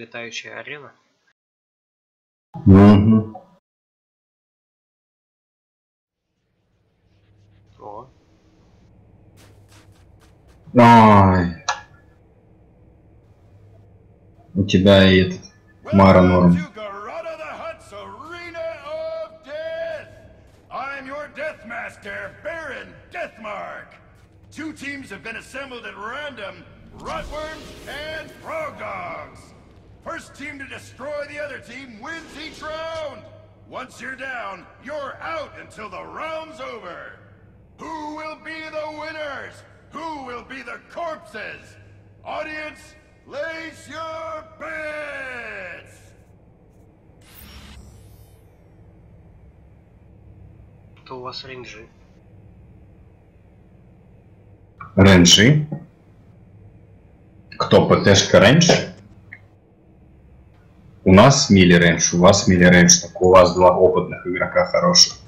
летающая арена. Угу. О, Ой. У тебя и этот Мара норм. Welcome to Garada the Hutt's Arena of Death! I'm your Death Master, Baron Deathmark! Two teams have been assembled at random, Rotworms and Frog Dogs! First team to destroy the other team wins each round! Once you're down, you're out until the round's over! Who will be the winners? Who will be the corpses? Audience, place your bets! то у вас рейнджи. Ренджи. Кто, ПТшка рейндж? У нас мили рейндж, у вас мили рейндж, так у вас два опытных игрока хороших.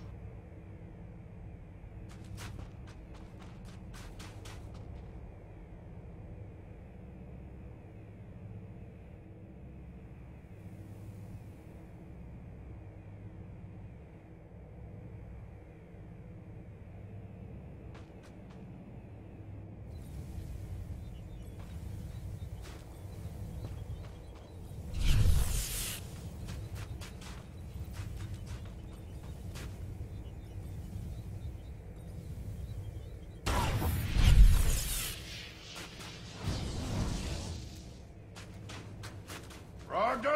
Frog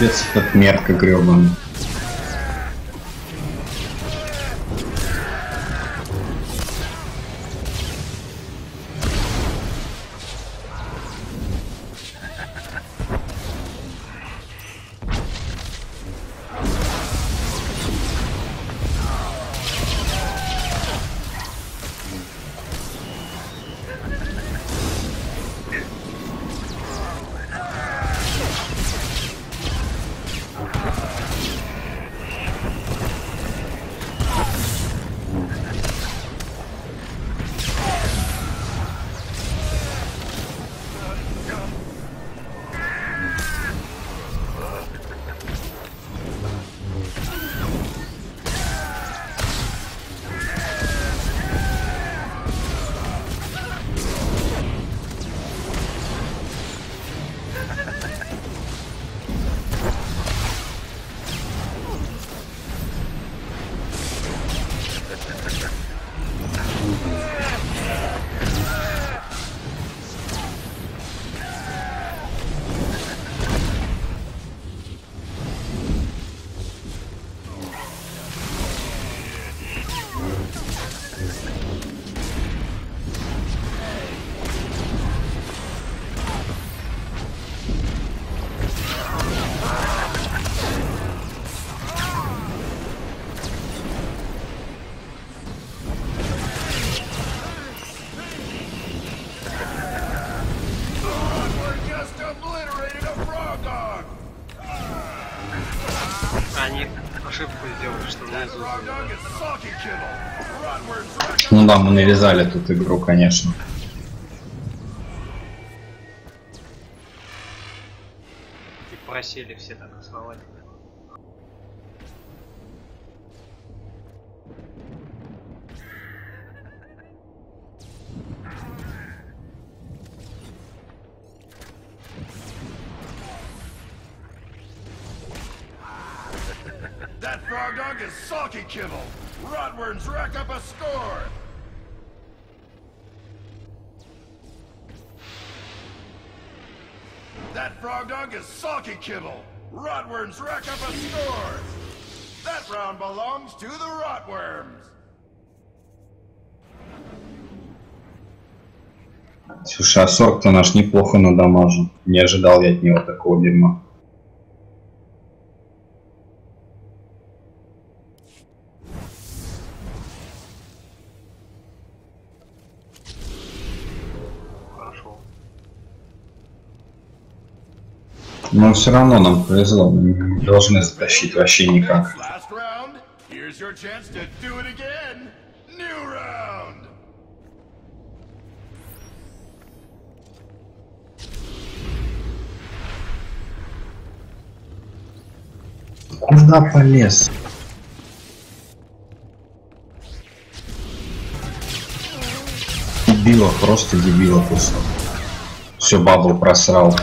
Пец этот rack up Ну да, мы навязали тут игру, конечно. И просели все так основательно. That Frog Dog is Saki Kibble! Rotworms rack up a score! Frog dog is sulky kibble. Rotworms rack up a score. That round belongs to the Rotworms. Слушай, а сорок-то наш неплохо надамажен. Не ожидал я от него такого дерьма. Но все равно нам повезло. Мы не должны затащить вообще никак. Last round. Here's your chance to do it again. New round. Куда полез? Дебила, просто дебила кусок. Все, бабу просрал.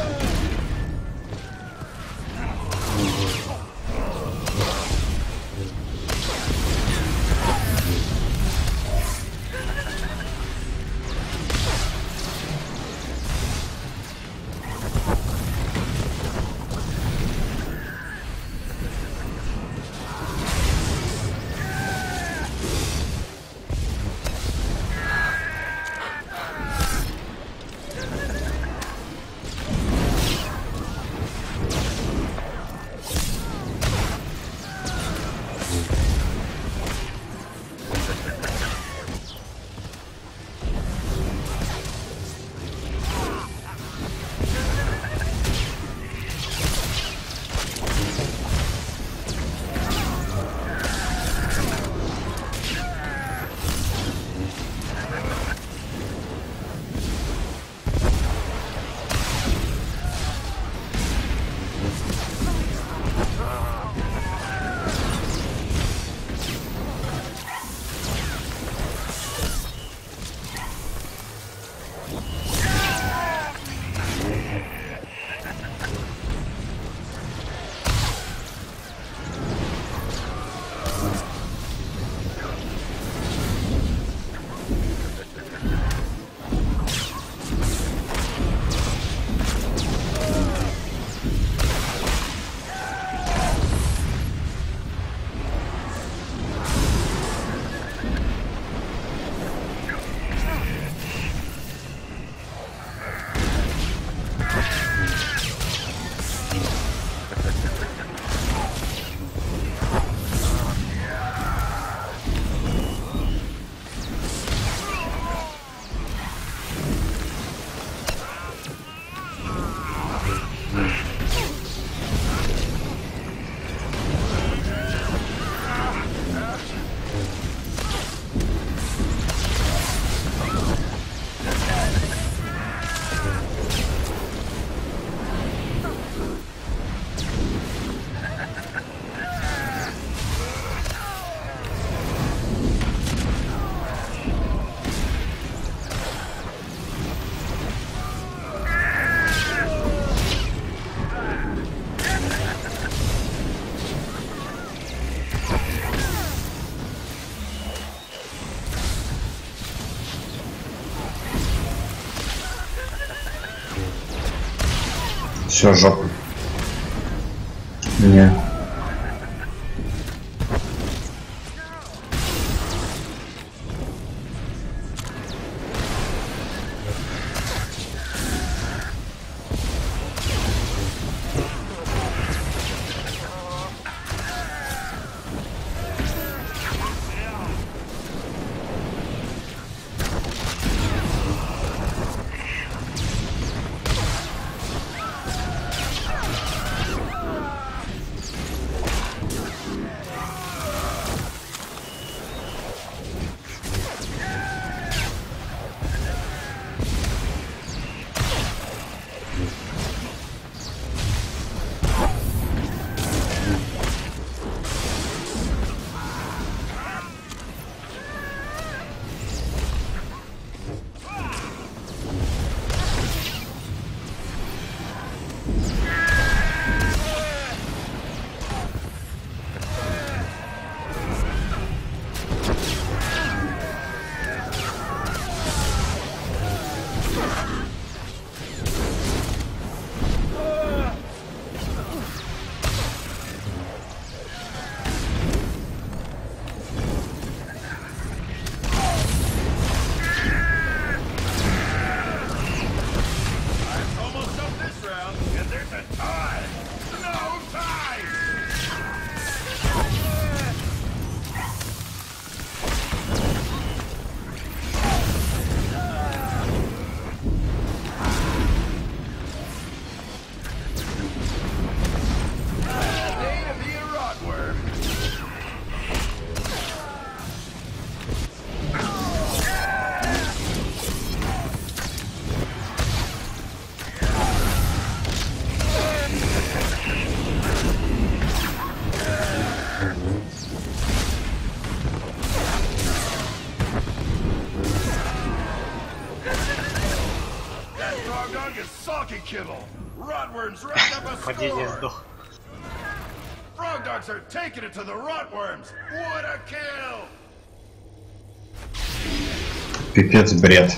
Все, жопа. Не. kibble. Rotworms racked up a Падение score. сдох. Frog dogs are taking it to the rotworms. What a kill! Пипец бред.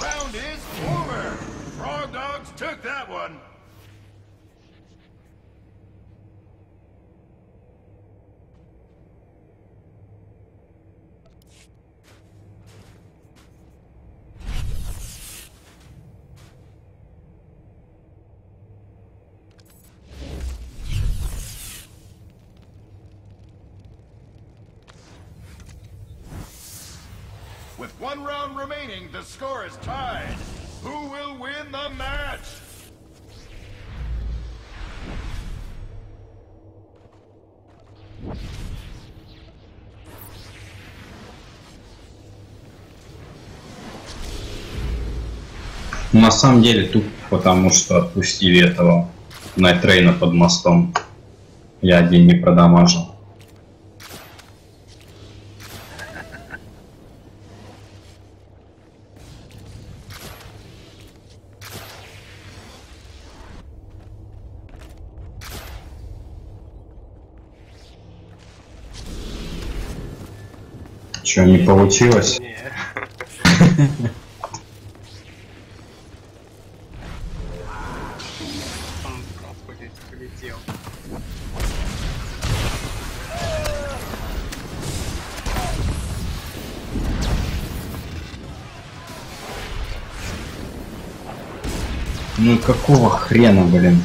One round remaining, the score is tied. Who will win the match? На самом деле тут потому что отпустили этого Найтрейна под мостом. Я один не продамажил. Че, не получилось? Ну какого хрена, блин?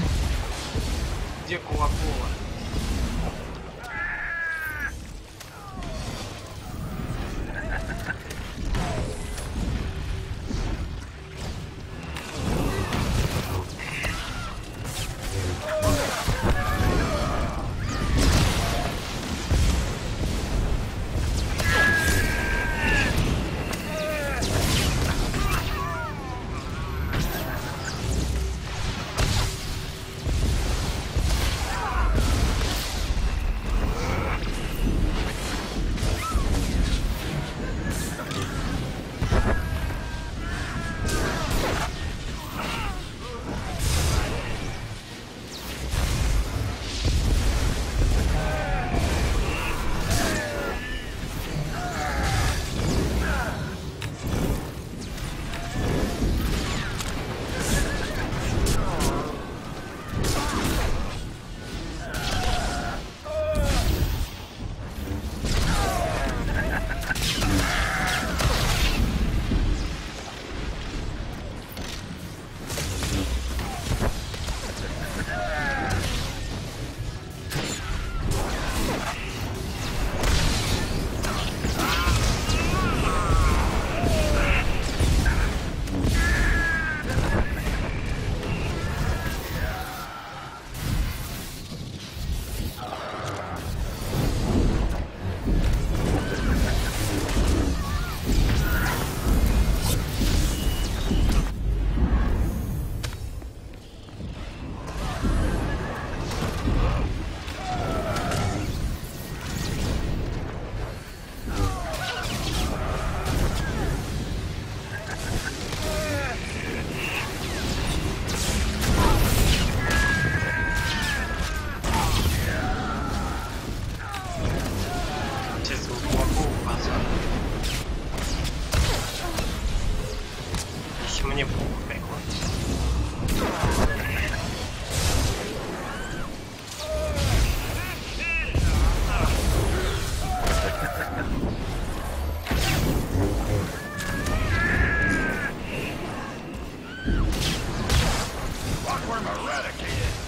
Мне плохо.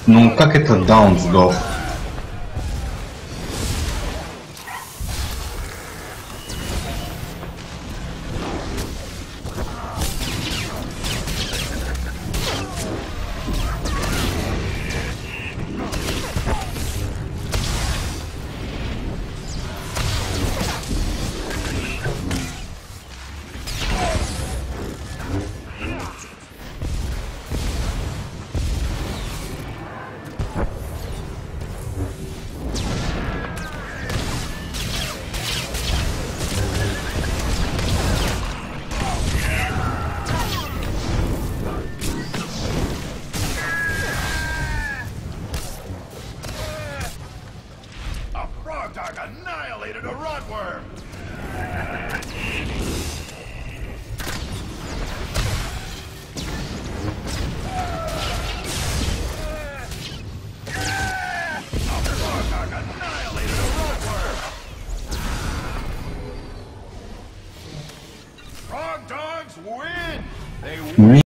Ну как это даун сдох?